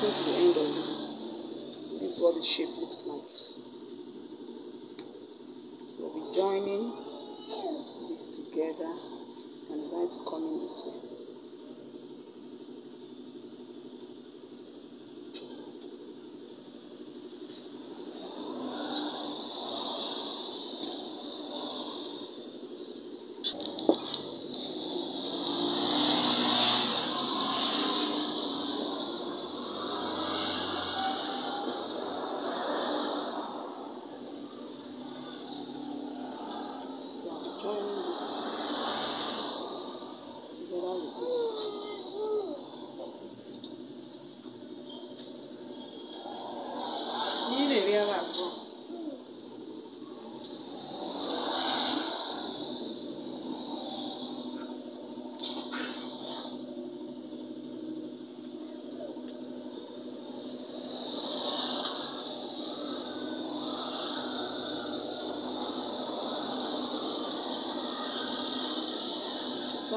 to the end of. This is what the shape looks like. So we'll be joining this together and design to come in this way. So I'm joining this together with this. Ní lè rí ara àbọ̀.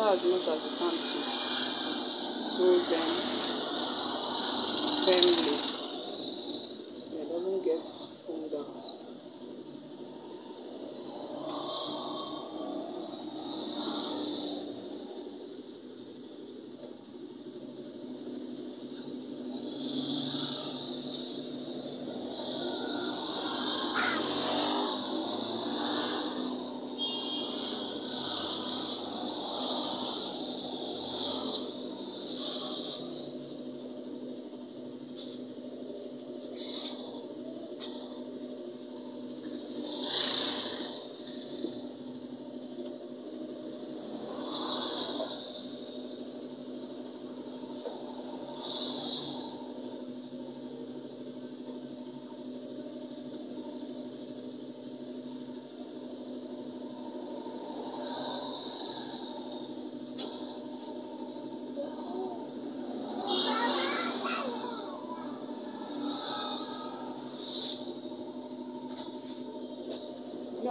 Try as much as you can to sew them firmly.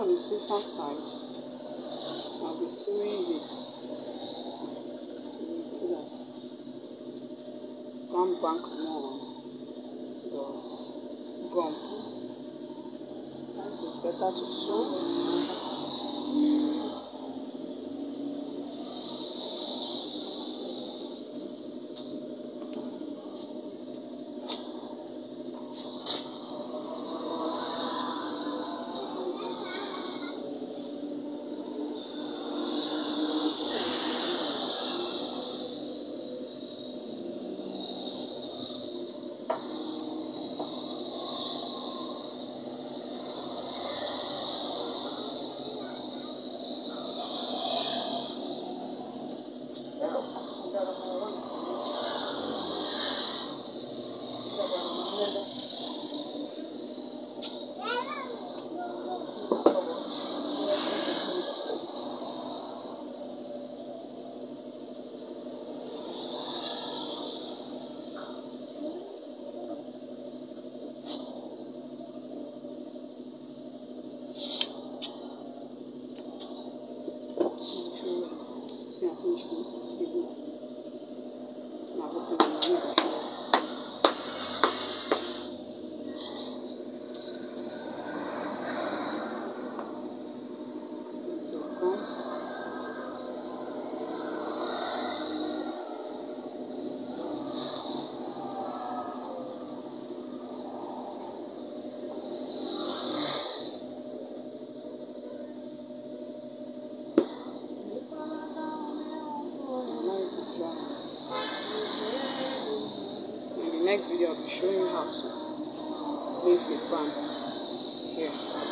On the safer side. I'll be sewing this so that you can't bank more the gum. It is better to sew. 然后成品 next video, I'll be showing you how to place a fan here.